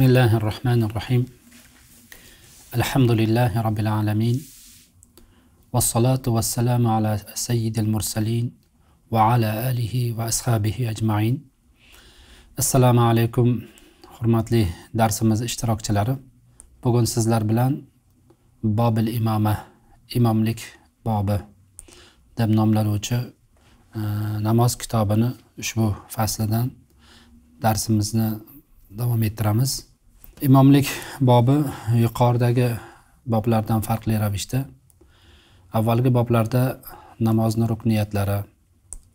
بسم الله الرحمن الرحيم الحمد لله رب العالمين والصلاة والسلام على سيد المرسلين وعلى آله وأصحابه أجمعين assalomu alaykum hurmatli darsimiz ishtirokchilari bugun sizlar bilan bobil imoma imomlik bobi deb nomlanuvchi e, namoz kitobini ushbu faslidan darsimizni davom ettiramiz imomlik bobi yuqoridagi boblardan farqli ravishda. Avvalgi boblarda namozni rukniyatlari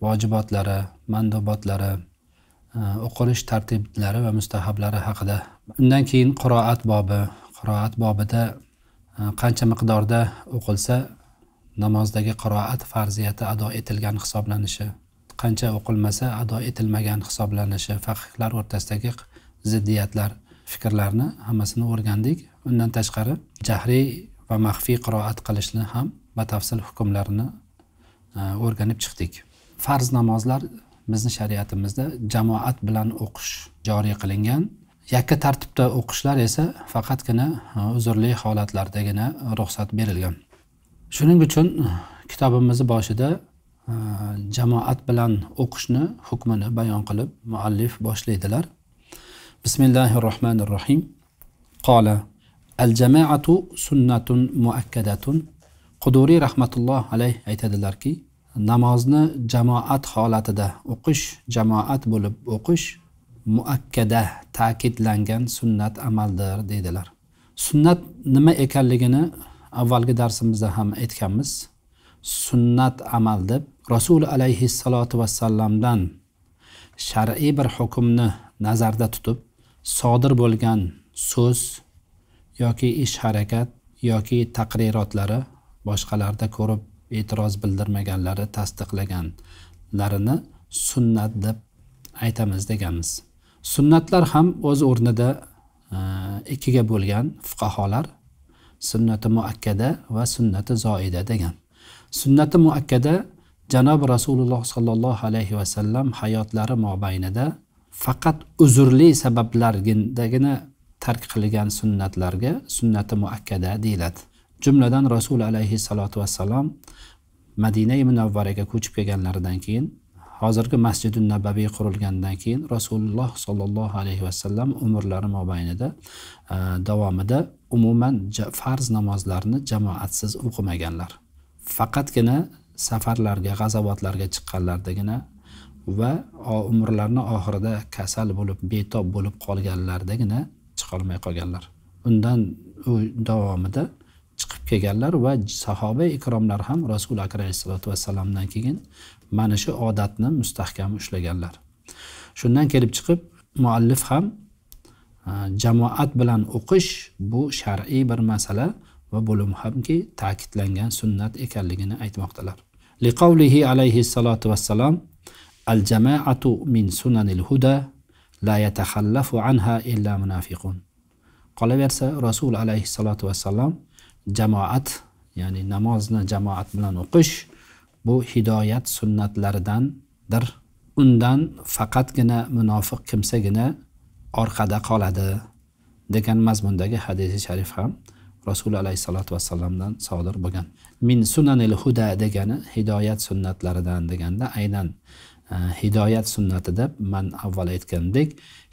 vojibotlari mandubotlari e, o'qilish tartiblari va mustahablari haqida. Undan keyin qiroat bobi qiroat bobida e, qancha miqdorda o'qilsa namozdagi qiroat farziyati ado etilgan hisoblanishi qancha o'qilmasa ado etilmagan hisoblanishi faqihlar o'rtasidagi ziddiyatlar fikrlarni hammasini o'rgandik. Undan tashqari jahriy va maxfiy qiroat qilishni ham batafsil hukmlarini e, o'rganib chiqdik. Farz namozlar bizni shariatimizda jamoat bilan o'qish joriy qilingan. Yakka tartibda o'qishlar esa faqatgina e, uzrli holatlardagina ruxsat berilgan. Shuning uchun kitobimizni boshida e, jamoat bilan o'qishni hukmini bayon qilib muallif boshlaydilar. بسم الله الرحمن الرحيم قال الجماعة سنة مؤكدة quduriy rahmatulloh alayh aytadilarki namozni jamoat holatida o'qish jamoat bo'lib o'qish muakkada ta'kidlangan sunnat amaldir deydilar sunnat nima ekanligini avvalgi darsimizda ham aytganmiz sunnat amal deb rasul alayhissalotu vassalamdan shar'iy bir hukmni nazarda tutib sodir bo'lgan so'z yoki ish harakat yoki taqrirotlari boshqalarda ko'rib e'tiroz bildirmaganlari tasdiqlaganlarini sunnat deb aytamiz deganmiz. Sunnatlar ham o'z o'rnida e, ikkiga bo'lgan fuqaholar sunnati muakkada va sunnati zoida degan. Sunnati muakkada janob rasululloh sollallohu alayhi vasallam hayotlari mobaynida faqat uzrli sabablargagina tark qilgan sunnatlarga sunnati muakkada deyiladi. Jumladan rasul alayhissalotu vassalom madina munavvaraga ko'chib kelganlaridan keyin hozirgi masjidi nabaviy qurilgandan keyin rasululloh sollallohu alayhi vasallam umrlari mobaynida e, davomida umuman farz namozlarni jamoatsiz o'qimaganlar. Faqatgina safarlarga g'azovatlarga chiqqanlardagina va umrlarini oxirida kasal bo'lib betob bo'lib qolganlardagina chiqolmay qolganlar. Undan u davomida chiqib kelganlar va sahoba ikromlar ham rasuli akram alayhissalotu vassalamdan keyin mana shu odatni mustahkam ushlaganlar. Shundan kelib chiqib muallif ham jamoat bilan o'qish bu shar'iy bir masala va bo'lim hamki ta'kidlangan sunnat ekanligini aytmoqdalar. Liqavlihi alayhissalotu vassalam al jamaatu min sunanil huda la yatahallafu anha illa munafiqun. Qolaversa rasul alayhissalotu vassalam jamoat ya'ni namozni jamoat bilan o'qish bu hidoyat sunnatlaridandir. Undan faqatgina munofiq kimsagina orqada qoladi degan mazmundagi hadisi sharif ham rasuli alayhissalotu vassalamdan sodir bo'lgan. Min sunanil huda degani hidoyat sunnatlaridan deganda aynan Э, hidoyat sunnati deb man avval aytgandek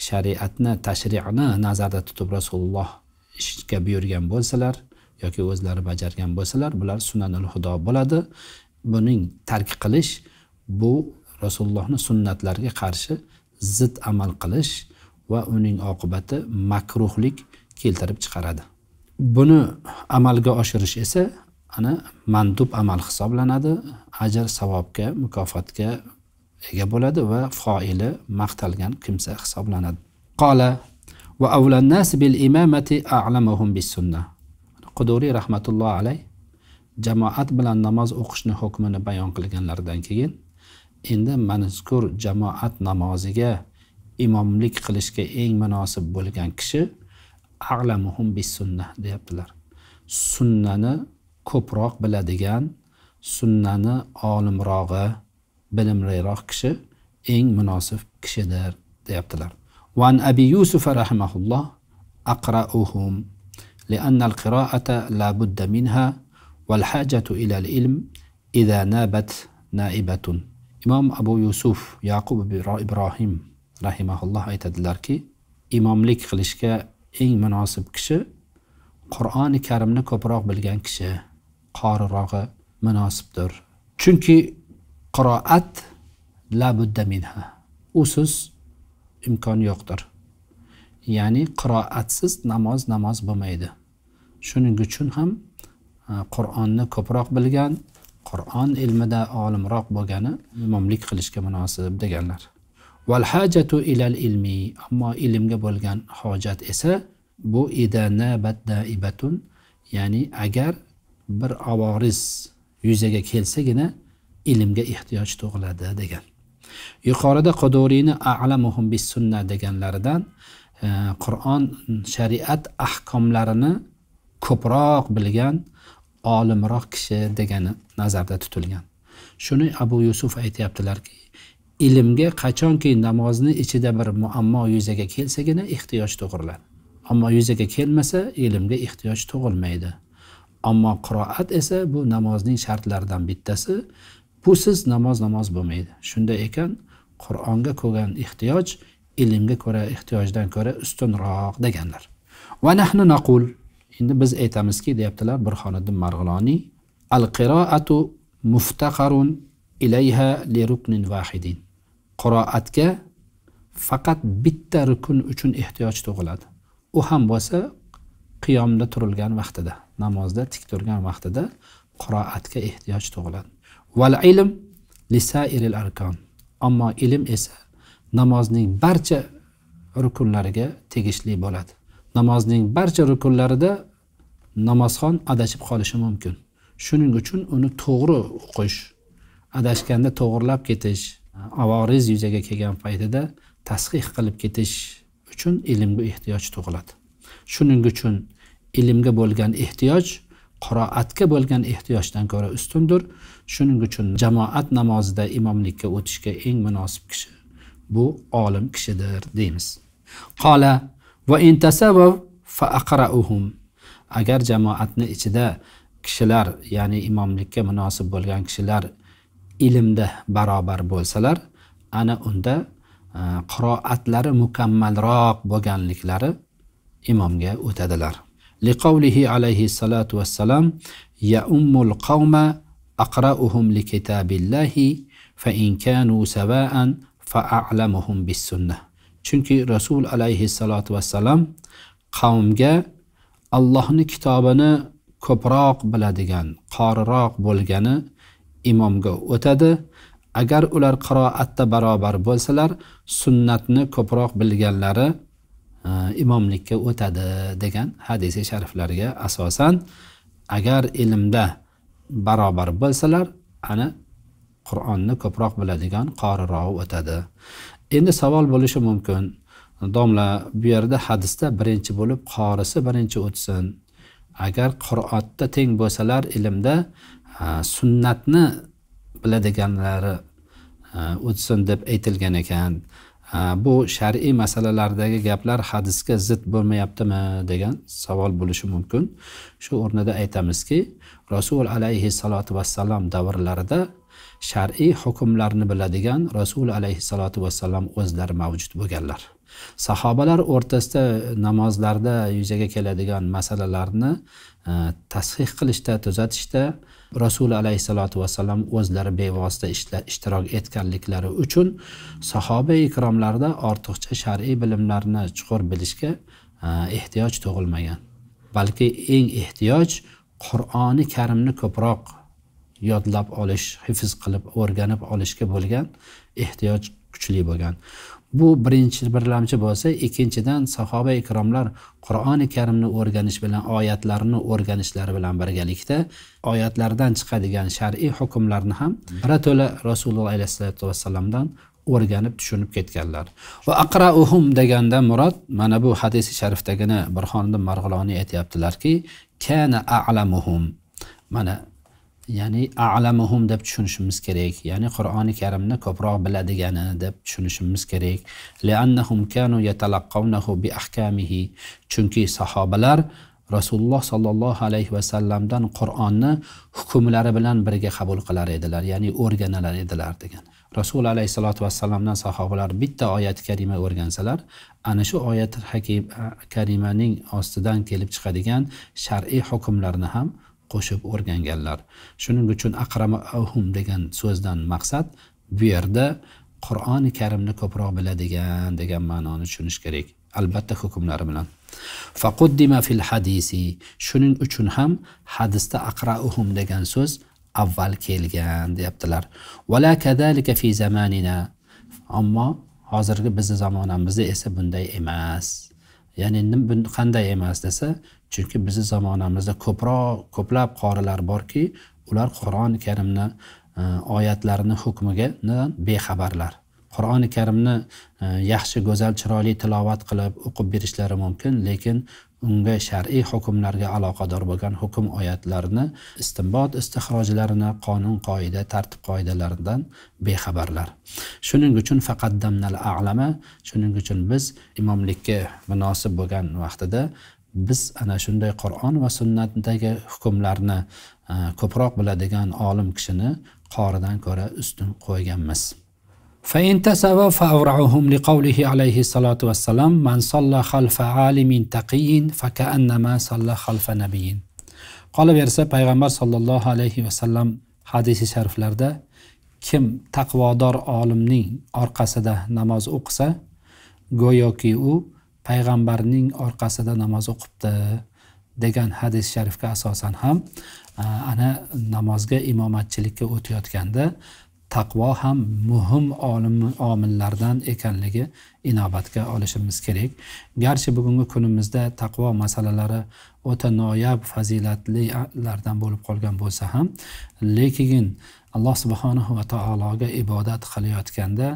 shariatni tashri'ni nazarda tutib rasululloh ishga buyurgan bo'lsalar yoki o'zlari bajargan bo'lsalar bular sunanul hudo bo'ladi. Buning tark qilish bu rasulullohni sunnatlariga qarshi zid amal qilish va uning oqibati makruhlik keltirib chiqaradi. Buni amalga oshirish esa ana mandub amal hisoblanadi. Ajr savobga mukofotga ega bo'ladi va foili maqtalgan kimsa hisoblanadi. Qola va avlannas bil imamati a'lamuhum bis sunna quduriy rahmatullohi alayh jamoat bilan namoz o'qishni hukmini bayon qilganlaridan keyin endi mazkur jamoat namoziga imomlik qilishga eng munosib bo'lgan kishi a'lamuhum bis sunna deyaptilar. Sunnani ko'proq biladigan sunnani olimrog'i bilimliroq kishi eng munosib kishidir deyaptilar van abi yusuf rahimahulloh أقرأهم لأن القراءة لا بد منها والحاجة إلى العلم إذا نابت نائبة imom abu yusuf yaqub ibrohim rahimaulloh aytadilarki imomlik qilishga eng munosib kishi qur'oni karimni ko'proq bilgan kishi qorirog'i munosibdir chunki qiroat la budda minha. Usiz imkon yo'qdir. Ya'ni qiroatsiz namoz namoz bo'lmaydi. Shuning uchun ham e, qur'onni ko'proq bilgan qur'on ilmida olimroq bo'lgani imomlik qilishga munosib deganlar. Val hajatu ilal ilmi ammo ilmga bo'lgan hojat esa bu idana ibatun ya'ni agar bir avoriz yuzaga kelsagina ilmga ehtiyoj tug'iladi degan. Yuqorida quduriyni alamuhum bis sunna deganlaridan e, qur'on shariat ahkomlarini ko'proq bilgan olimroq kishi degani nazarda tutilgan. Shuni abu yusuf aytyaptilarki ilmga qachonki namozni ichida bir muammo yuzaga kelsagina ehtiyoj tug'iladi ammo yuzaga kelmasa ilmga ehtiyoj tug'ilmaydi. Ammo qiroat esa bu namozning shartlaridan bittasi busiz namoz namoz bo'lmaydi. Shunday ekan qur'onga ko'rgan ehtiyoj ilmga ko'ra ehtiyojdan ko'ra ustunroq deganlar. Va nahnu naqul. Endi biz aytamizki deyaptilar burxoniddin marg'iloniy al qiroatu muftaqarun ilayha li ruknin vahidin. Qiroatga faqat bitta rukun uchun ehtiyoj tug'iladi. U ham bo'lsa qiyomda turilgan vaqtida namozda tik turgan vaqtida qiroatga ehtiyoj tug'iladi. Val ilm lisairil arkon ammo ilm esa namozning barcha rukunlariga tegishli bo'ladi. Namozning barcha rukunlarida namozxon adashib qolishi mumkin. Shuning uchun uni to'g'ri o'qish adashganda to'g'irlab ketish avoriz yuzaga kelgan paytida tasqih qilib ketish uchun ilmga ehtiyoj tug'iladi. Shuning uchun ilmga bo'lgan ehtiyoj qiroatga bo'lgan ehtiyojdan ko'ra ustundir. Shuning uchun jamoat namozida imomlikka o'tishga eng munosib kishi bu olim kishidir deymiz. Qola va fa aqrauhum. Agar jamoatni ichida kishilar ya'ni imomlikka munosib bo'lgan kishilar ilmda barobar bo'lsalar ana unda e, qiroatlari mukammalroq bo'lganliklari imomga o'tadilar. Liqavlihi alayhi salatu vassalam ya ummul qavma aqra'uhum لكتاب الله fa كانوا سواء فأعلمهم fa a'lamuhum bis sunnah chunki rasul alayhi salatu vassalam qavmga allohni kitobini ko'proq biladigan qoriroq bo'lgani imomga o'tadi. Agar ular qiroatda barobar bo'lsalar sunnatni ko'proq bilganlari e, imomlikka o'tadi degan hadisi shariflarga asosan agar ilmda barobar bo'lsalar ana qur'onni ko'proq biladigan qorirog'i o'tadi. Endi savol bo'lishi mumkin. Domla bu yerda hadisda birinchi bo'lib qorisi birinchi o'tsin. Agar qur'otda teng bo'lsalar ilmda sunnatni biladiganlari o'tsin deb aytilgan ekan. Bu shar'iy masalalardagi gaplar hadisga zid bo'lmayaptimi? degan savol bo'lishi mumkin. Shu o'rnida aytamizki rasul alayhissalotu vassalom davrlarida shar'iy hukmlarni biladigan rasul alayhissalotu vassalom o'zlari mavjud bo'lganlar. Sahobalar o'rtasida namozlarda yuzaga keladigan masalalarni e, tasdiq qilishda tuzatishda rasul alayhissalotu vassalam o'zlari bevosita ishtirok etganliklari uchun sahoba ikromlarda ortiqcha shar'iy bilimlarni chuqur bilishga e, ehtiyoj tug'ilmagan. Balki eng ehtiyoj qur'oni karimni ko'proq yodlab olish hifz qilib o'rganib olishga bo'lgan ehtiyoj kuchli bo'lgan. Bu birinchi birlamchi bo'lsa ikkinchidan sahoba ikromlar qur'oni karimni o'rganish bilan oyatlarni o'rganishlari bilan birgalikda oyatlardan chiqadigan shar'iy hukmlarni ham birato'la rasululloh alayhisalotu vassalamdan o'rganib tushunib ketganlar. Va aqrauhum deganda murod mana bu hadisi sharifdagina burxoniddin marg'iloniy aytyaptilarki kana a'lamuhum. Mana ya'ni a'lamuhum deb tushunishimiz kerak. Ya'ni qur'oni karimni ko'proq biladigani deb tushunishimiz kerak. Liannahum kanu yatalaqqawnahu bi ahkamihi chunki sahobalar rasululloh sollallohu alayhi vasallamdan qur'onni hukmlari bilan birga qabul qilar edilar ya'ni o'rganilar edilar degan. Rasul alayhissalotu vassalamdan sahobalar bitta oyat karima o'rgansalar ana shu oyat karimaning ostidan kelib chiqadigan shar'iy hukmlarni ham qo'shib o'rganganlar. Shuning uchun aqramahum degan so'zdan maqsad bu yerda qur'oni karimni ko'proq biladigan degan ma'noni tushunish kerak albatta hukmlari bilan. Faquddima fil hadisi shuning uchun ham hadisda aqrauhum degan so'z avval kelgan deyaptilar. Vala kadalika fi zamanina ammo hozirgi bizni zamonamizda esa bunday emas. Ya'ni qanday emas desa chunki bizni zamonamizda ko'proq ko'plab qorilar borki ular qur'oni karimni e, oyatlarini hukmiga bexabarlar. Qur'oni karimni e, yaxshi go'zal chiroyli tilovat qilib o'qib berishlari mumkin lekin unga shar'iy hukmlarga aloqador bo'lgan hukm oyatlarini istinbot istixrojlarini qonun qoida tartib qoidalaridan bexabarlar. Shuning uchun faqat damnal a'lama shuning uchun biz imomlikka munosib bo'lgan vaqtida biz ana shunday qur'on va sunnatdagi hukmlarni e, ko'proq biladigan olim kishini qoridan ko'ra ustun qo'yganmiz. فإن تسوى فأورعهم لقوله عليه الصلاة والسلام من صلى خلف عالم تقي فكأنما صلى خلف نبي qolaversa payg'ambar sollallohu alayhi vasallam hadisi shariflarda kim taqvodor olimning orqasida namoz o'qisa go'yoki u payg'ambarning orqasida namoz o'qibdi degan hadis sharifga asosan ham ana namozga imomatchilikka o'tayotganda taqvo ham muhim omillardan ekanligi inobatga olishimiz kerak. Garchi bugungi kunimizda taqvo masalalari o'ta noyob fazilatlilardan bo'lib qolgan bo'lsa ham lekin alloh subhanahu va taologa ibodat qilayotganda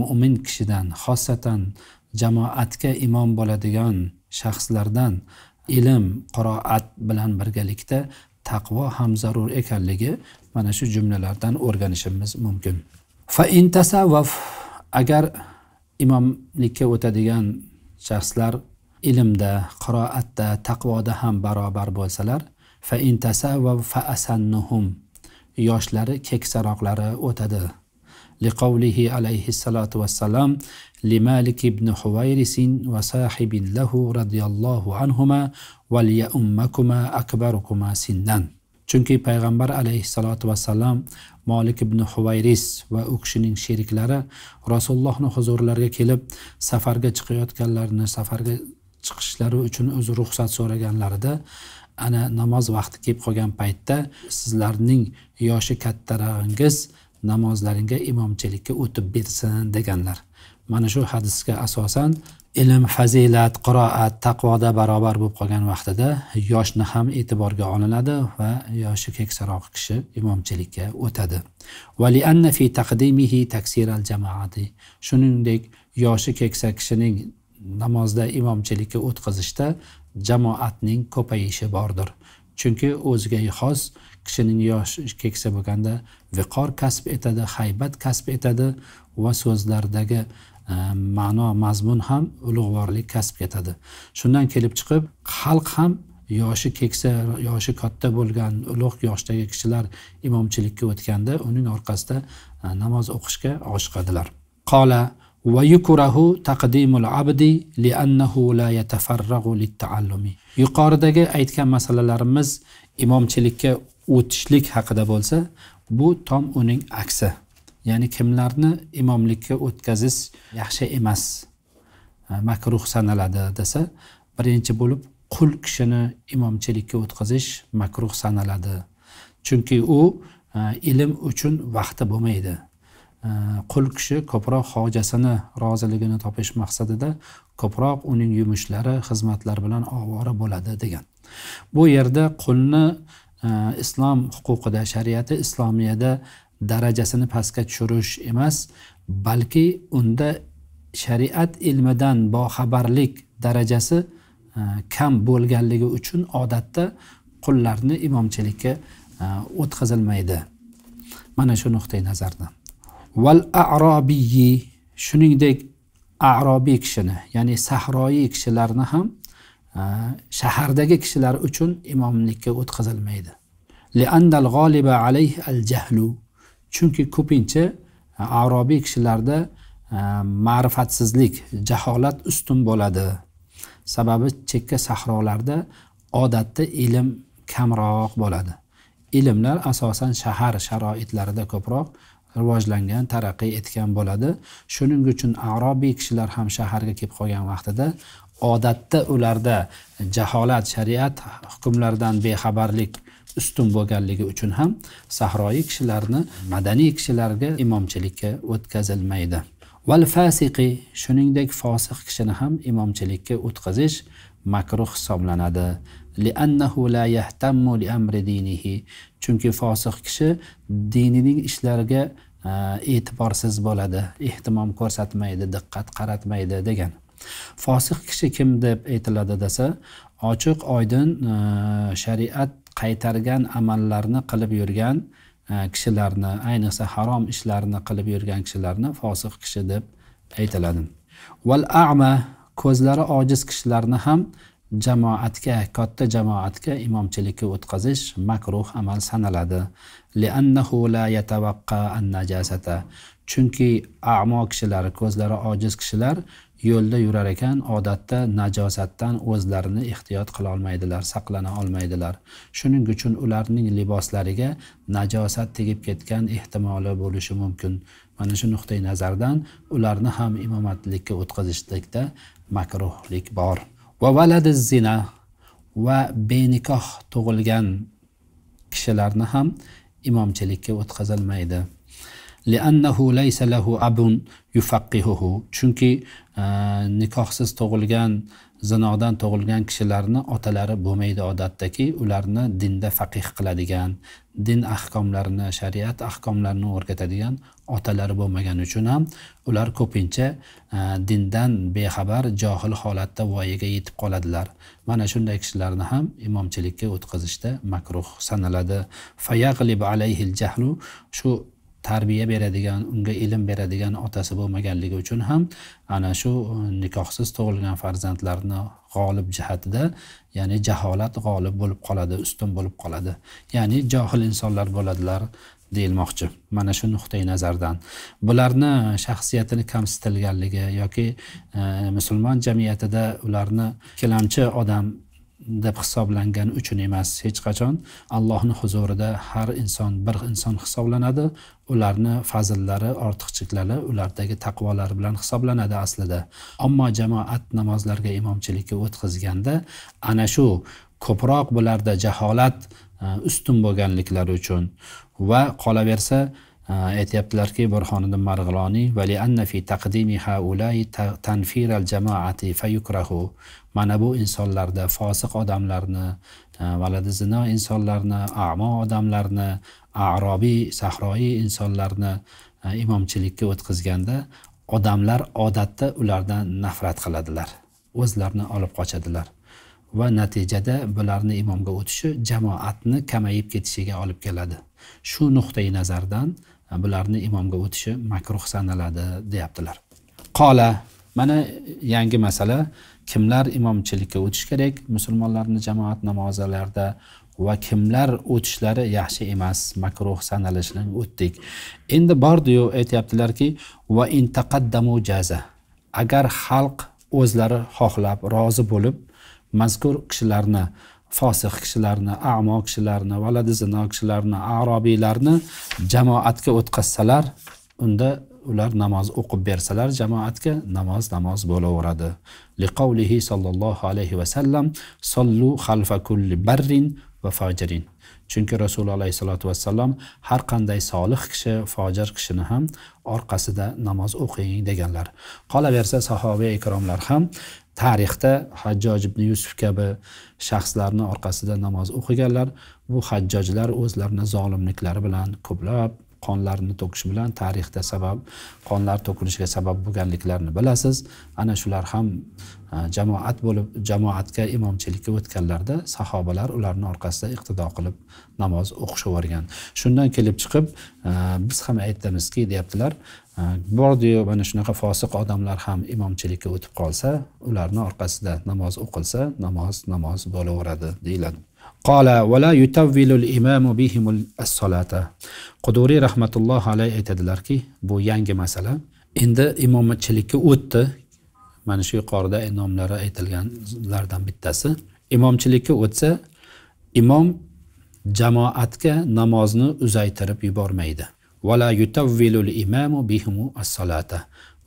mo'min kishidan xosatan jamoatga imom bo'ladigan shaxslardan ilm qiroat bilan birgalikda taqvo ham zarur ekanligi mana shu jumlalardan o'rganishimiz mumkin. Fa in intasavvaf agar imomlikka o'tadigan shaxslar ilmda qiroatda taqvoda ham barobar bo'lsalar fa in intasavvaf fa asannuhum yoshlari keksaroqlari o'tadi. liqavlihi alayhi salatu vassalam لمالك بن حويرس وصاحب له رضي الله عنهما وليؤمكما أكبركما سنا chunki payg'ambar alayhissalotu vassalam molik ibn huvayris va u kishining sheriklari rasulullohni huzurlariga kelib safarga chiqayotganlarini safarga chiqishlari uchun o'zi ruxsat so'raganlarida ana namoz vaqti kelib qolgan paytda sizlarning yoshi kattarog'ingiz namozlaringga imomchilikka o'tib bersin deganlar. Mana shu hadisga asosan ilm fazilat qiroat taqvoda barobar bo'lib qolgan vaqtida yoshni ham e'tiborga olinadi va yoshi keksaroq kishi imomchilikka o'tadi. Shuningdek yoshi keksa kishining namozda imomchilikka o'tkazishda jamoatning ko'payishi bordir. Chunki o'ziga xos kishining yoshi keksa bo'lganda viqor kasb etadi haybat kasb etadi va so'zlardagi e, ma'no mazmun ham ulug'vorlik kasb etadi. Shundan kelib chiqib xalq ham yoshi keksa yoshi katta bo'lgan ulug' yoshdagi kishilar imomchilikka o'tganda uning orqasida e, namoz o'qishga oshiqadilar. Qola va yukurahu taqdimul abdi liannahu la yatafarragu yuqoridagi aytgan masalalarimiz imomchilikka o'tishlik haqida bo'lsa bu tom uning aksi. Ya'ni kimlarni imomlikka o'tkazish yaxshi emas e, makruh sanaladi desa birinchi bo'lib qul kishini imomchilikka o'tkazish makruh sanaladi. Chunki u e, ilm uchun vaqti bo'lmaydi. E, qul kishi ko'proq hojasini roziligini topish maqsadida ko'proq uning yumushlari xizmatlar bilan ovora bo'ladi degan. Bu yerda qulni islom huquqida shariati islomiyada darajasini pastga tushirish emas balki unda shariat ilmidan boxabarlik darajasi e, kam bo'lganligi uchun odatda qullarni imomchilikka e, o'tkazilmaydi. Mana shu nuqtai nazardan val arobiyi shuningdek arobiy kishini ya'ni sahroiy kishilarni ham shahardagi kishilar uchun imomlikka o'tkazilmaydi. Liandal g'oliba alayh al jahlu chunki ko'pincha arobiy kishilarda ma'rifatsizlik jaholat ustun bo'ladi. Sababi chekka sahrolarda odatda ilm kamroq bo'ladi. Ilmlar asosan shahar sharoitlarida ko'proq rivojlangan taraqqiy etgan bo'ladi. Shuning uchun arobiy kishilar ham shaharga kelib qolgan vaqtida odatda ularda jaholat shariat hukmlaridan bexabarlik ustun bo'lganligi uchun ham sahroyi kishilarni madaniy kishilarga imomchilikka o'tkazilmaydi. Val fasiqi shuningdek fosiq kishini ham imomchilikka o'tkazish makruh hisoblanadi. Liannahu la yahtammu li amri dinihi chunki fosiq kishi dinining ishlariga e, e'tiborsiz bo'ladi ehtimom ko'rsatmaydi diqqat qaratmaydi degan. Fosiq kishi kim deb aytiladi desa ochiq oydin e, shariat qaytargan amallarni qilib yurgan e, kishilarni ayniqsa harom ishlarni qilib yurgan kishilarni fosiq kishi deb aytiladi. Val ama ko'zlari ojiz kishilarni ham jamoatga katta jamoatga imomchilikka o'tkazish makruh amal sanaladi. Liannahu la yatavaqqa an najasata chunki amo kishilar ko'zlari ojiz kishilar yo'lda yurar ekan odatda najosatdan o'zlarini ehtiyot qila olmaydilar saqlana olmaydilar. Shuning uchun ularning liboslariga najosat tegib ketgan ehtimoli bo'lishi mumkin. Mana shu nuqtai nazardan ularni ham imomatlikka o'tkazishlikda makruhlik bor. Va valadi zina va benikoh tug'ilgan kishilarni ham imomchilikka o'tkazilmaydi. Liannahu laysa lahu abun yufaqqihuhu chunki nikohsiz tug'ilgan zinodan tug'ilgan kishilarni otalari bo'lmaydi odatdaki ularni dinda faqih qiladigan din ahkomlarini shariat ahkomlarini o'rgatadigan otalari bo'lmagani uchun ham ular ko'pincha dindan bexabar johil holatda voyaga yetib qoladilar. mana shunday kishilarni ham imomchilikka o'tkazishda makruh sanaladi shu tarbiya beradigan unga ilm beradigan otasi bo'lmaganligi uchun ham ana shu e, nikohsiz tug'ilgan farzandlarni g'olib jihatida ya'ni jaholat g'olib bo'lib qoladi ustun bo'lib qoladi. Ya'ni johil insonlar bo'ladilar deyilmoqchi. Mana shu nuqtai nazardan. Bularni shaxsiyatini kamsitilganligi yoki e, musulmon jamiyatida ularni ikkilamchi odam deb hisoblangani uchun emas hech qachon. Allohni huzurida har inson bir inson hisoblanadi. Ularni fazillari ortiqchiliklari ulardagi taqvolari bilan hisoblanadi aslida. Ammo jamoat namozlarga imomchilikka o'tkazganda ana shu ko'proq bularda jaholat e, ustun bo'lganliklari uchun va qolaversa Э, aytyaptilarki burhoniddin marg'iloniy vali anna fi taqdimi haulai tanfir al jamoati fayukrahu. Mana bu insonlarda fosiq odamlarni e, valadi zino insonlarni amo odamlarni arobiy sahroyiy insonlarni e, imomchilikka o'tkazganda odamlar odatda ulardan nafrat qiladilar. O'zlarini olib qochadilar. Va natijada bularni imomga o'tishi jamoatni kamayib ketishiga olib keladi. Shu nuqtai nazardan bularni imomga o'tishi makruh sanaladi deyaptilar. Qola mana yangi masala. Kimlar imomchilikka o'tish kerak? Musulmonlarni jamoat namozlarida va kimlar o'tishlari yaxshi emas makruh sanalishini o'tdik. Endi bordiyu aytyaptilarki va intaqaddamu jaza. Agar xalq o'zlari xohlab rozi bo'lib mazkur kishilarni fosiq kishilarni amo kishilarni valadi zino kishilarni arobiylarni jamoatga o'tkazsalar unda ular namoz o'qib bersalar jamoatga namoz namoz bo'laveradi. Liqavlihi sollallohu alayhi vasallam sollu xalfa kulli barrin va fojirin chunki rasululloh alayhissalotu vassalom har qanday solih kishi fojir kishini ham orqasida namoz o'qing deganlar. Qolaversa sahobiy ikromlar ham tarixda hajjoj ibn yusuf kabi shaxslarni orqasida namoz o'qiganlar bu hajjojlar o'zlarini zolimliklari bilan ko'plab qonlarini to'kish bilan tarixda sabab qonlar to'kilishiga sabab bo'lganliklarini bilasiz. Ana shular ham e, jamoat bo'lib jamoatga imomchilikka o'tganlarda sahobalar ularni orqasida iqtido qilib namoz o'qishavergan. Shundan kelib chiqib e, biz ham aytamizki deyaptilar e, bordiyu mana shunaqa fosiq odamlar ham imomchilikka o'tib qolsa ularni orqasida namoz o'qilsa namoz namoz bo'laveradi deyiladi. Qola vala yutavvilul imamu bihimul as-solata quduriy rahmatullohi alayhi aytadilarki bu yangi masala. Endi imomchilikka o'tdi. Mana shu yuqorida nomlari aytilganlardan bittasi. Imomchilikka o'tsa imom jamoatga namozni uzaytirib yubormaydi. Vala yutavvilul imamu bihimu as-solata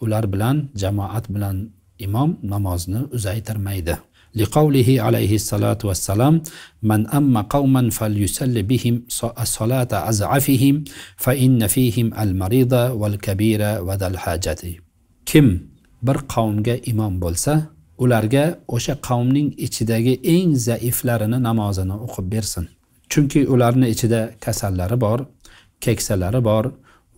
ular bilan jamoat bilan imom namozni uzaytirmaydi. لقوله alayhi salatu والسلام man amma قوما fal بهم bihim salata az'afihim fa inna fihim وذا marida كم kabira قوم dal hajati. Kim bir imom bo'lsa ularga o'sha qavmning ichidagi eng zaiflarini namozini o'qib bersin. Chunki ularni ichida kasallari bor keksalari bor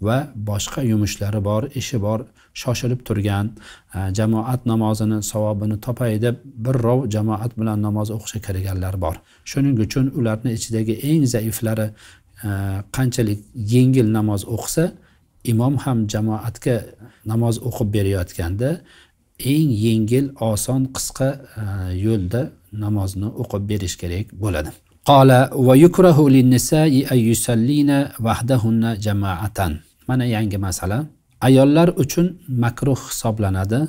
va boshqa yumushlari bor ishi bor shoshilib turgan e, jamoat namozini savobini topay deb birrov jamoat bilan namoz o'qishga kirganlar bor. Shuning uchun ularni ichidagi eng zaiflari e, qanchalik yengil namoz o'qisa imom ham jamoatga namoz o'qib berayotganda eng yengil oson qisqa e, yo'lda namozni o'qib berish kerak bo'ladi. قال ويكره للنساء أن يصلين وحدهن جماعة mana yangi masala ayollar uchun makruh hisoblanadi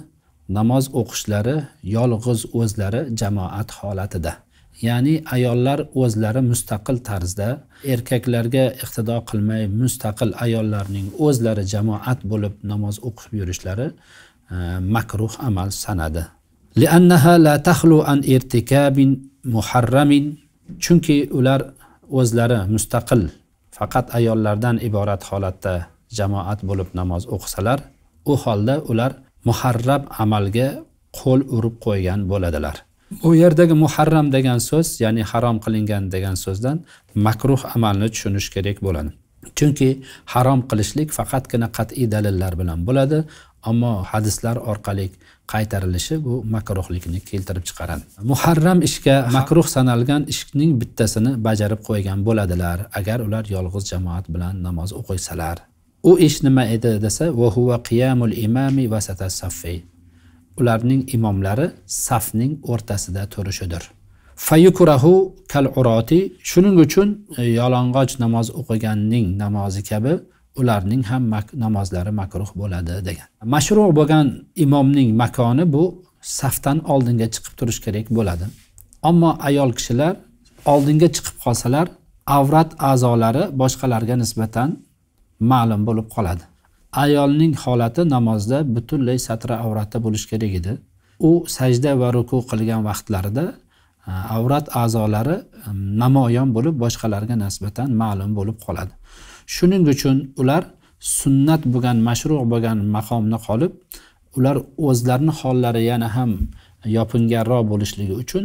namoz o'qishlari yolg'iz o'zlari jamoat holatida ya'ni ayollar o'zlari mustaqil tarzda erkaklarga iqtido qilmay mustaqil ayollarning o'zlari jamoat bo'lib namoz o'qib yurishlari e, makruh amal sanadi liannaha la taxlu an irtikabin muharramin chunki ular o'zlari mustaqil faqat ayollardan iborat holatda jamoat bo'lib namoz o'qisalar u holda ular muharram amalga qo'l urib qo'ygan bo'ladilar. Bu yerdagi muharram degan so'z ya'ni harom qilingan degan so'zdan makruh amalni tushunish kerak bo'ladi. Chunki harom qilishlik faqatgina qat'iy dalillar bilan bo'ladi ammo hadislar orqali qaytarilishi bu makruhlikni keltirib chiqaradi. Muharram ishga makruh sanalgan ishning bittasini bajarib qo'ygan bo'ladilar agar ular yolg'iz jamoat bilan namoz o'qisalar u ish nima edi desa huwa qiyamul imami vasata saffi. Ularning imomlari safning o'rtasida turishidir fayukurahu kal uroti shuning uchun e, yalang'och namoz o'qiganning namozi kabi ularning ham mak namozlari makruh bo'ladi degan. Mashru bo'lgan imomning makoni bu safdan oldinga chiqib turish kerak bo'ladi. Ammo ayol kishilar oldinga chiqib qolsalar avrat a'zolari boshqalarga nisbatan ma'lum bo'lib qoladi. Ayolning holati namozda butunlay satra avratda bo'lishi kerak edi. U sajda va ruku qilgan vaqtlarida Э, avrat a'zolari э, namoyon bo'lib boshqalarga nisbatan ma'lum bo'lib qoladi. Shuning uchun ular sunnat bo'lgan mashruh bo'lgan maqomni qolib ular o'zlarini hollari yana ham yopingarroq bo'lishligi uchun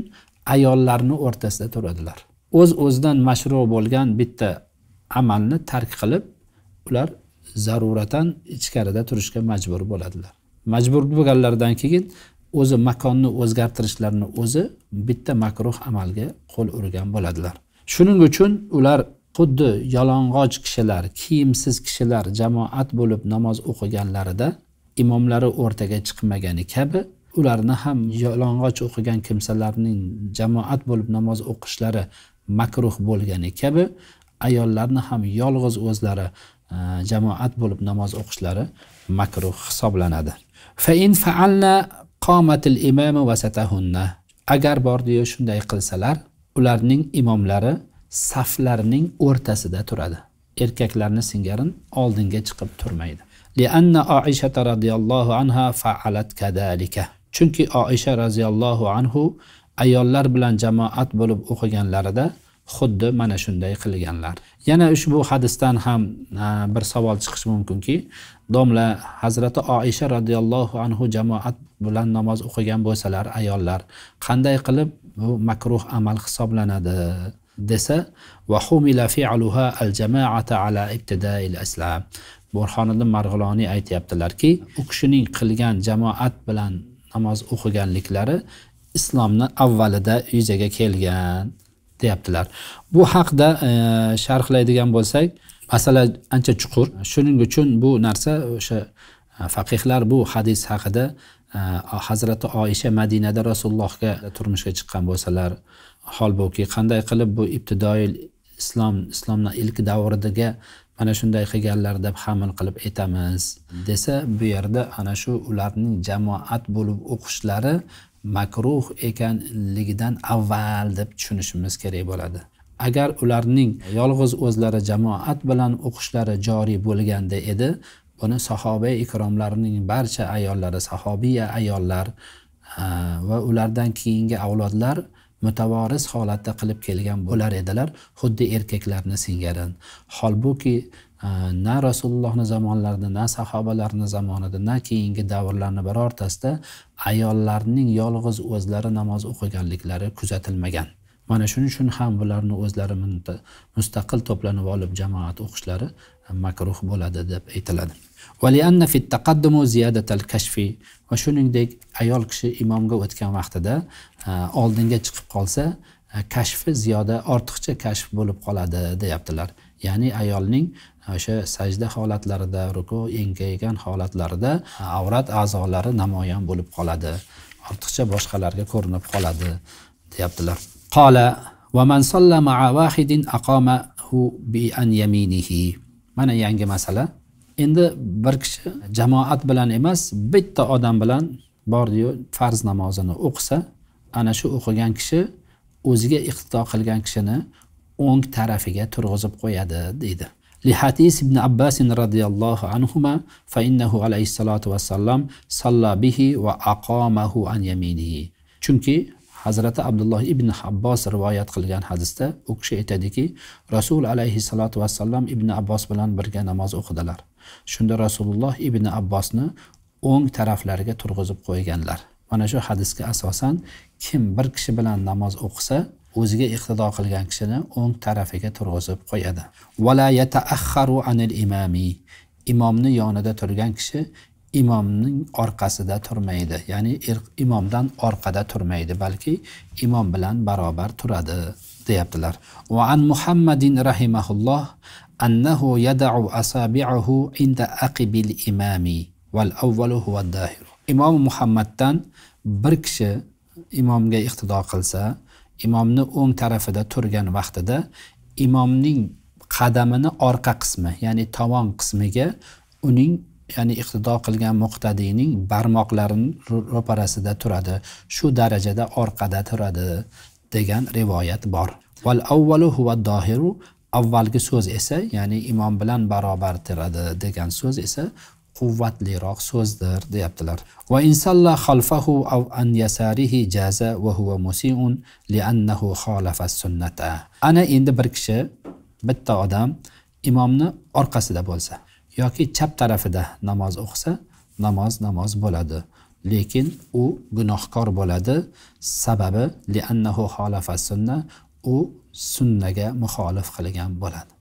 ayollarni o'rtasida turadilar. O'z uz o'zidan mashruh bo'lgan bitta amalni tark qilib ular zaruratan ichkarida turishga majbur bo'ladilar. Majbur bo'lganlaridan keyin o'zi makonni o'zgartirishlarini o'zi bitta makruh amalga qo'l urgan bo'ladilar. Shuning uchun ular xuddi yalang'och kishilar kiyimsiz kishilar jamoat bo'lib namoz o'qiganlarida imomlari o'rtaga chiqmagani kabi ularni ham yalang'och o'qigan kimsalarning jamoat bo'lib namoz o'qishlari makruh bo'lgani kabi ayollarni ham yolg'iz o'zlari e, jamoat bo'lib namoz o'qishlari makruh hisoblanadi. Agar bordiyu shunday qilsalar ularning imomlari saflarning o'rtasida turadi. Erkaklarni singarin oldinga chiqib turmaydi. Lianna oisha roziyallohu anha faalat kadalika chunki oisha roziyallohu anhu ayollar bilan jamoat bo'lib o'qiganlarida xuddi mana shunday qilganlar. Yana ushbu hadisdan ham bir savol chiqishi mumkinki domla hazrati oisha roziyallohu anhu jamoat bilan namoz o'qigan bo'lsalar ayollar qanday qilib bu makruh amal hisoblanadi desa va fi'luha al jamaata ala ibtida'il islam. Burhoniddin marg'iloniy aytyaptilarki u kishining qilgan jamoat bilan namoz o'qiganliklari islomni avvalida yuzaga kelgan deyaptilar. Bu haqda e, sharhlaydigan bo'lsak masala ancha chuqur. Shuning uchun bu narsa o'sha e, faqihlar bu hadis haqida e, hazrati oysha madinada rasulullohga turmushga chiqqan bo'lsalar holbuki qanday qilib bu ibtidoiy islom islomni ilk davridagi mana shunday qilganlar deb hamil qilib aytamiz desa bu yerda ana shu ularning jamoat bo'lib o'qishlari makruh ekanligidan avval deb tushunishimiz kerak bo'ladi. Agar ularning yolg'iz o'zlari jamoat bilan o'qishlari joriy bo'lganda edi buni sahoba ikromlarining barcha ayollari sahobiya ayollar e, va ulardan keyingi avlodlar mutavoris holatda qilib kelgan bo'lar edilar. Xuddi erkaklarni singari. Holbuki e, na rasulullohni zamonlarida na sahobalarni zamonida na keyingi davrlarni birortasida ayollarning yolg'iz o'zlari namoz o'qiganliklari kuzatilmagan. Mana shuning uchun ham bularni o'zlari mustaqil to'planib olib jamoat o'qishlari e, makruh bo'ladi deb aytiladi. Va shuningdek ayol kishi imomga o'tgan vaqtida e, oldinga chiqib qolsa e, kashfi ziyoda ortiqcha kashf bo'lib qoladi deyaptilar. Ya'ni ayolning o'sha sajda holatlarida ruku enkaygan holatlarida avrat a'zolari namoyon bo'lib qoladi. Ortiqcha boshqalarga ko'rinib qoladi deyaptilar. qola va man solla maa vahidin aqamahu bi an yaminihi mana yangi masala endi bir kishi jamoat bilan emas bitta odam bilan bordiyu farz namozini o'qisa ana shu o'qigan kishi o'ziga iqtido qilgan kishini o'ng tarafiga turg'izib qo'yadi deydi لحديث ابن عباس رضي الله عنهما فإنه عليه الصلاة والسلام صلى به وأقامه عن يمينه chunki hazrati abdulloh ibn abbos rivoyat qilgan hadisda u kishi aytadiki rasul alayhissalotu vassalom ibn abbos bilan birga namoz o'qidilar. Shunda rasululloh ibn abbosni o'ng taraflariga turg'izib qo'yganlar. Mana shu hadisga asosan kim bir kishi bilan namoz o'qisa o'ziga iqtido qilgan kishini o'ng tarafiga turg'izib qo'yadi. Imami. Imomni yonida turgan kishi imomning orqasida turmaydi. Ya'ni imomdan orqada turmaydi balki imom bilan barobar turadi deyaptilar. Va an muhammadin rahimahulloh annahu yada'u asabi'ahu inda aqibil imami val avvalu huwa dahir imom muhammaddan bir kishi imomga iqtido qilsa imomni o'ng tarafida turgan vaqtida imomning qadamini orqa qismi ya'ni tovon qismiga uning ya'ni iqtido qilgan muqtadiyning barmoqlarini ro'parasida turadi. Shu darajada orqada turadi degan rivoyat bor. Val avvalu huva dohiru avvalgi so'z esa ya'ni imom bilan barobar turadi degan so'z esa quvvatliroq so'zdir deyaptilar. Va insalla xalfahu av an yasarihi jaza va huwa musiun liannahu xalafa sunnata. Ana endi bir kishi bitta odam imomni orqasida bo'lsa yoki chap tarafida namoz o'qisa namoz namoz bo'ladi. Lekin u gunohkor bo'ladi. Sababi liannahu xolafa sunna u sunnaga muxolif qilgan bo'ladi.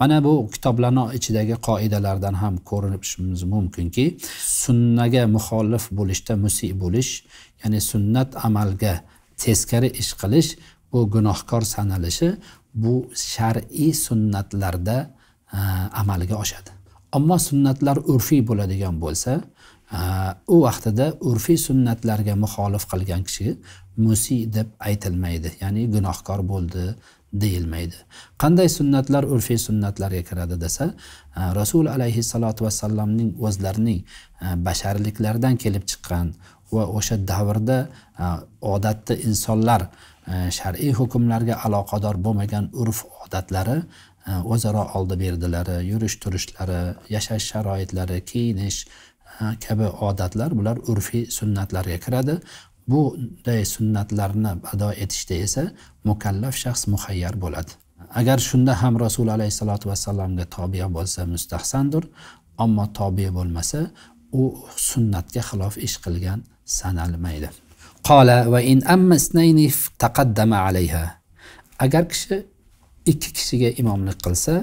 Mana bu kitoblarni ichidagi qoidalardan ham ko'rinishimiz mumkinki sunnaga muxolif bo'lishda musiy bo'lish ya'ni sunnat amalga teskari ish qilish bu gunohkor sanalishi bu shar'iy sunnatlarda amalga oshadi. Ammo sunnatlar urfiy bo'ladigan bo'lsa u vaqtida urfiy sunnatlarga muxolif qilgan kishi musiy deb aytilmaydi ya'ni gunohkor bo'ldi deyilmaydi. Qanday sunnatlar urfiy sunnatlarga kiradi desa rasul alayhissalotu vassalomning o'zlarining basharliklaridan kelib chiqqan va o'sha davrda odatda insonlar shar'iy hukmlarga aloqador bo'lmagan urf odatlari Э, o'zaro oldi berdilari yurish turishlari yashash sharoitlari kiyinish э, kabi odatlar bular urfiy sunnatlarga kiradi. Bunday sunnatlarni ado etishda esa mukallaf shaxs muhayyar bo'ladi. Agar shunda ham rasul alayhissalotu vassalomga tobe bo'lsa mustahsandir ammo tobe bo'lmasa u sunnatga xilof ish qilgan sanalmaydi. Qola va in amma isnayni taqaddama alayha. Agar kishi ikki kishiga imomlik qilsa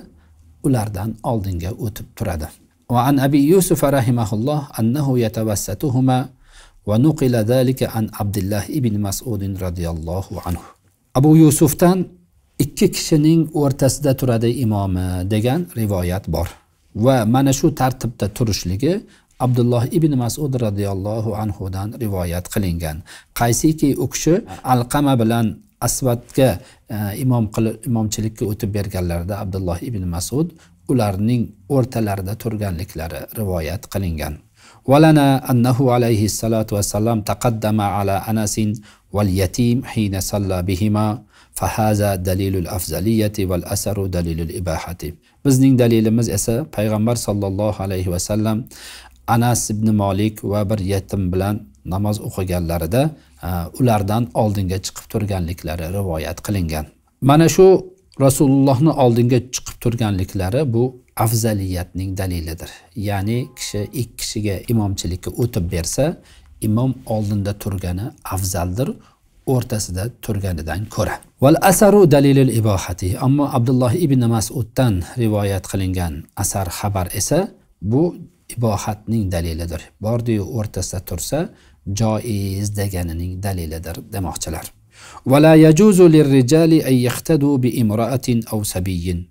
ulardan oldinga o'tib turadi وعن أبي يوسف رحمه الله أنه يتوسطهما ونقل ذلك عن عبد الله بن مسعود رضي الله عنه أبو يوسفdan ikki kishining o'rtasida turadi imomi degan rivoyat bor va mana shu tartibda turishligi abdulloh ibn masud roziyallohu anhudan rivoyat qilingan qaysiki u kishi alqama bilan asvatga e, imom qilib imomchilikka o'tib berganlarida abdulloh ibn masud ularning o'rtalarida turganliklari rivoyat qilingan ولنا أنه عليه الصلاة والسلام تقدم على أنس واليتيم حين صلى بهما فهذا دليل الأفضلية والأثر دليل الإباحة bizning dalilimiz esa payg'ambar sollallohu alayhi vasallam anas ibn molik va bir yetim bilan namoz o'qiganlarida ulardan oldinga chiqib turganliklari rivoyat qilingan. Mana shu rasulullohni oldinga chiqib turganliklari bu afzaliyatning dalilidir. Ya'ni kishi ikki kishiga imomchilikka o'tib bersa imom oldinda turgani afzaldir o'rtasida turganidan ko'ra. Val asaru dalilul ibohati ammo abdulloh ibn masuddan rivoyat qilingan asar xabar esa bu ibohatning dalilidir. Bordiyu o'rtasida tursa joiz deganining dalilidir demoqchilar. Vala yajuzu lirrijali an yahtadu bi imroatin aw sabiyin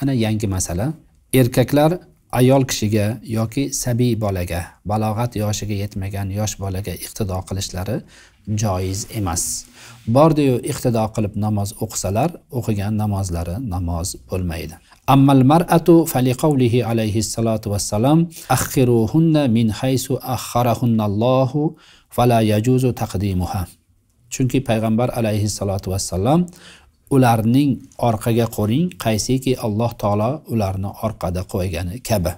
ana yangi masala. Erkaklar ayol kishiga yoki sabiy bolaga balog'at yoshiga yetmagan yosh bolaga iqtido qilishlari joiz emas. Bordiyu iqtido qilib namoz o'qisalar o'qigan namozlari namoz bo'lmaydi. Ammal mar'atu faliqavlihi alayhi salatu vassalam akhiruhunna min haysu akharahunallohu fala yajuzu taqdimuha. Chunki payg'ambar alayhissalotu vassalam ularning orqaga qo'ring qaysiki alloh taolo ularni orqada qo'ygani kabi.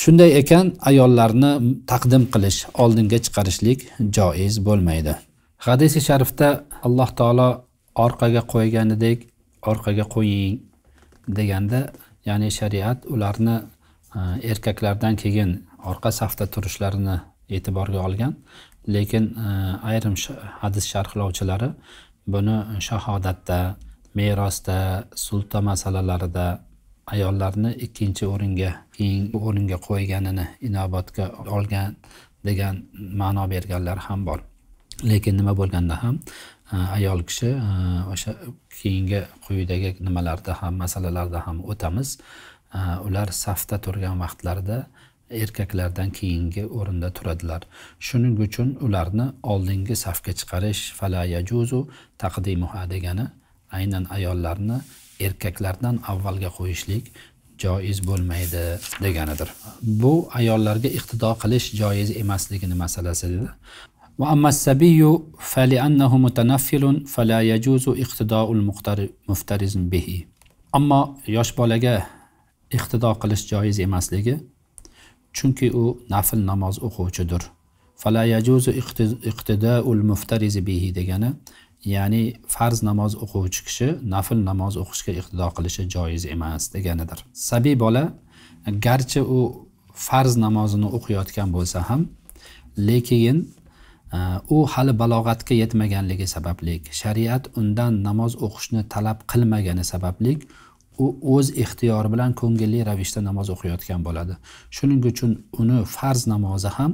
Shunday ekan ayollarni taqdim qilish oldinga chiqarishlik joiz bo'lmaydi. Hadisi sharifda alloh taolo orqaga qo'yganidek orqaga qo'ying deganda ya'ni shariat ularni e, erkaklardan keyin orqa safda turishlarini e'tiborga olgan. Lekin e, ayrim hadis sharhlovchilari buni shahodatda merosda sulta masalalarida ayollarni ikkinchi o'ringa keyingi o'ringa qo'yganini inobatga olgan degan ma'no berganlar ham bor. Lekin nima bo'lganda ham ayol kishi o'sha keyingi quyidagi nimalarda ham masalalarda ham o'tamiz. Ular safda turgan vaqtlarida erkaklardan keyingi o'rinda turadilar. Shuning uchun ularni oldingi safga chiqarish falayajuzu taqdimuha degani aynan ayollarni erkaklardan avvalga qo'yishlik joiz bo'lmaydi deganidir. Bu ayollarga iqtido qilish joiz emasligini masalasi وأما السبي فلأنه متنفل فلا يجوز اقتداء المفترز به ammo yosh bolaga iqtido qilish joiz emasligi chunki u nafl namoz o'quvchidir fala yajuzu iqtidaul muftarizi bihi degani ya'ni farz namoz o'quvchi kishi nafl namoz o'qishga iqtido qilishi joiz emas deganidir sabiy bola garchi u farz namozini o'qiyotgan bo'lsa ham lekin e, u hali balog'atga yetmaganligi sababli shariat undan namoz o'qishni talab qilmagani sababli u o'z ixtiyori bilan ko'ngilli ravishda namoz o'qiyotgan bo'ladi shuning uchun uni farz namozi ham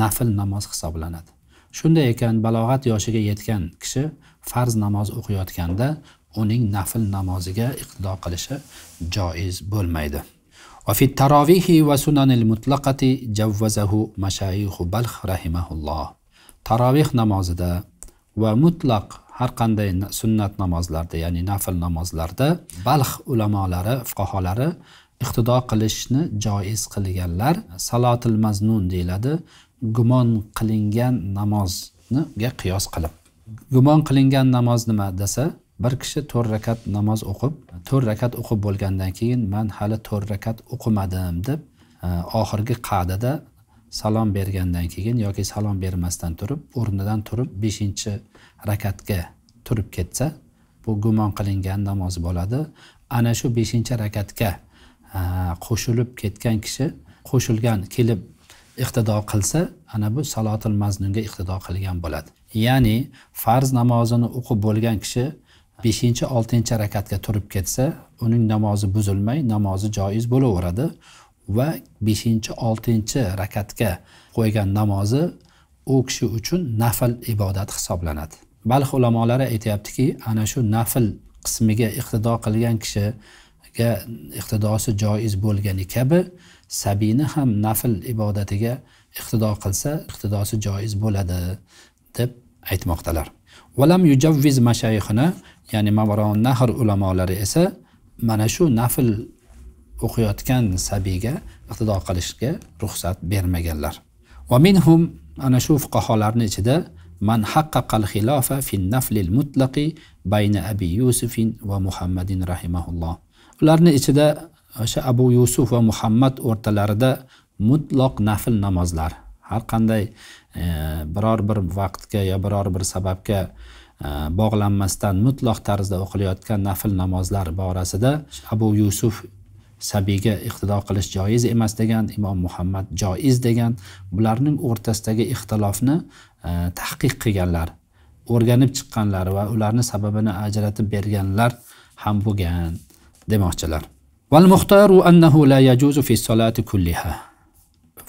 nafl namoz hisoblanadi shunday ekan balog'at yoshiga yetgan kishi farz namoz o'qiyotganda uning nafl namoziga iqtido qilishi joiz bo'lmaydi وفي التراويح وسنن المطلقة جوزه مشايخ بلخ رحمه الله taroveh namozida va mutlaq har qanday sunnat namozlarda ya'ni nafl namozlarda balx ulamolari fuqaholari iqtido qilishni joiz qilganlar salotil maznun deyiladi gumon qilingan namoznga qiyos qilib. Gumon qilingan namoz nima desa bir kishi to'rt rakat namoz o'qib to'rt rakat o'qib bo'lgandan keyin man hali to'rt rakat o'qimadim deb e, oxirgi qa'dada salom bergandan keyin yoki salom bermasdan turib o'rnidan turib beshinchi rakatga turib ketsa bu gumon qilingan namoz bo'ladi. Ana shu beshinchi rakatga qo'shilib ketgan kishi qo'shilgan kelib iqtido qilsa ana bu salotil maznunga iqtido qilgan bo'ladi. Ya'ni farz namozini o'qib bo'lgan kishi beshinchi oltinchi rakatga turib ketsa uning namozi buzilmay namozi joiz bo'laveradi. Va beshinchi oltinchi rakatga qo'ygan namozi u kishi uchun nafl ibodat hisoblanadi. Balx ulamolari aytyaptiki ana shu nafl qismiga iqtido qilgan kishiga iqtidosi joiz bo'lgani kabi sabiyni ham nafl ibodatiga iqtido qilsa iqtidosi joiz bo'ladi deb aytmoqdalar. Valam yujavviz mashayixini ya'ni mavaron nahr ulamolari esa mana shu nafl o'qiyotgan sabiyga iqtido qilishga ruxsat bermaganlar. Va minhum ana shu fuqaholarni ichida man haqqaqal xilofa fi naflil mutlaqi bayna abi yusufin va muhammadin rahimahulloh. Ularni ichida o'sha abu yusuf va muhammad o'rtalarida mutloq nafl namozlar. Har qanday e, biror bir vaqtga yo biror bir sababga e, bog'lanmasdan mutloq tarzda o'qilayotgan nafl namozlar borasida abu yusuf sabiyga iqtido qilish joiz emas degan imom muhammad joiz degan. Bularning o'rtasidagi ixtilofni e, tahqiq qilganlar o'rganib chiqqanlar va ularni sababini ajratib berganlar ham bo'lgan demoqchilar. Annahu la yajuzu fi kulliha.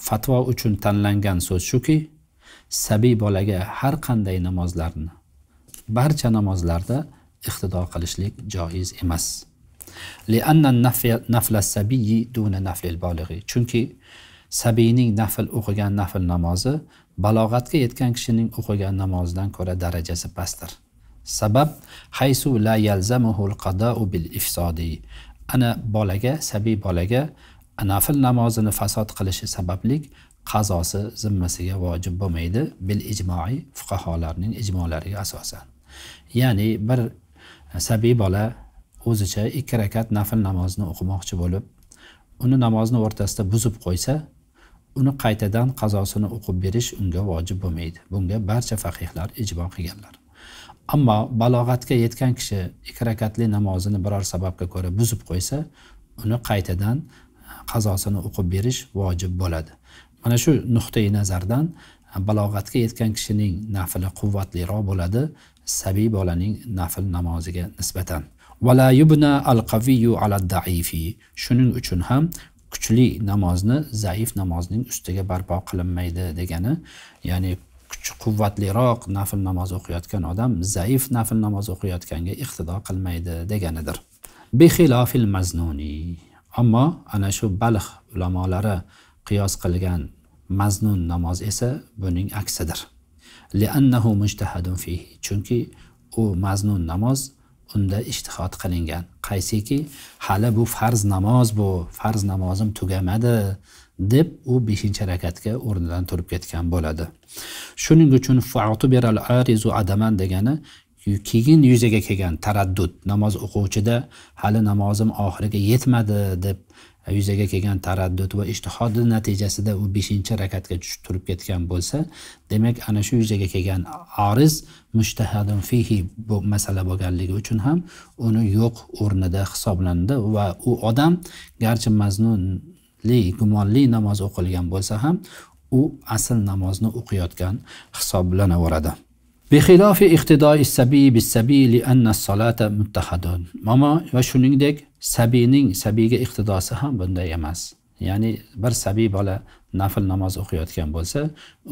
Fatvo uchun tanlangan so'z shuki sabiy bolaga har qanday namozlarni barcha namozlarda iqtido qilishlik joiz emas. Chunki sabiyning nafl o'qigan nafl namozi balog'atga yetgan kishining o'qigan namozidan ko'ra darajasi pastdir. Sabab haysu la yalzamuhul qadau bil ifsodi ana bolaga sabiy bolaga nafl namozini fasod qilishi sababli qazosi zimmasiga vojib bo'lmaydi bil ijmoiy fuqaholarning ijmolariga asosan. Ya'ni bir sabiy bola o'zicha ikki rakat nafl namozni o'qimoqchi bo'lib uni namozni o'rtasida buzib qo'ysa uni qaytadan qazosini o'qib berish unga vojib bo'lmaydi. Bunga barcha faqihlar ijmo qilganlar. Ammo balog'atga yetgan kishi ikki rakatli namozini biror sababga ko'ra buzib qo'ysa uni qaytadan e, qazosini o'qib berish vojib bo'ladi. Mana shu nuqtai nazardan e, balog'atga yetgan kishining nafli quvvatliroq bo'ladi sabiy bolaning nafl namoziga nisbatan. Vala yubna al qaviyu ala daifi. Shuning uchun ham kuchli namozni zaif namozning ustiga barpo qilinmaydi degani ya'ni kuch quvvatliroq nafl namoz o'qiyotgan odam zaif nafl namoz o'qiyotganga iqtido qilmaydi deganidir. Bixilofil maznuniy ammo ana shu balx ulamolari qiyos qilgan maznun namoz esa buning aksidir. Liannahu mujtahadun fihi. Chunki u maznun namoz unda ishtihod qilingan. Qaysiki hali bu farz namoz bu farz namozim tugamadi deb u beshinchi rakatga o'rnidan turib ketgan bo'ladi. Shuning uchun arizu adaman degani keyin yuzaga kelgan taraddud namoz o'quvchida hali namozim oxiriga yetmadi deb yuzaga kelgan taraddud va ishtihodi natijasida u beshinchi rakatga tushib turib ketgan bo'lsa demak ana shu yuzaga kelgan oriz mushtahadun fihi bu masala bo'lganligi uchun ham uni yo'q o'rnida hisoblandi va u odam garchi maznunli gumonli namoz o'qilgan bo'lsa ham u asl namozni o'qiyotgan hisoblanaveradi بخلاف اقتداء السبي بالسبي لأن الصلاة muttahadun ammo va shuningdek sabiyning sabiyga iqtidosi ham bunday emas ya'ni bir sabiy bola nafl namoz o'qiyotgan bo'lsa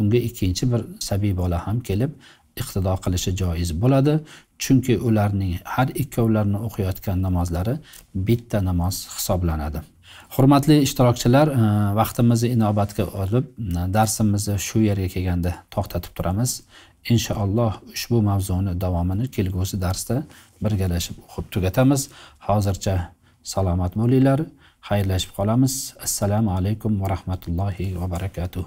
unga ikkinchi bir sabiy bola ham kelib iqtido qilishi joiz bo'ladi. Chunki ularning har ikkovlarini o'qiyotgan namozlari bitta namoz hisoblanadi. Hurmatli ishtirokchilar e, vaqtimizni inobatga olib e, darsimizni shu yerga kelganda to'xtatib turamiz. Inshaalloh ushbu mavzuni davomini kelgusi darsda birgalashib o'qib tugatamiz. Hozircha salomat bo'linglar xayrlashib qolamiz. Assalomu alaykum va rahmatullohi va barakatuh.